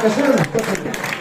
Dankeschön.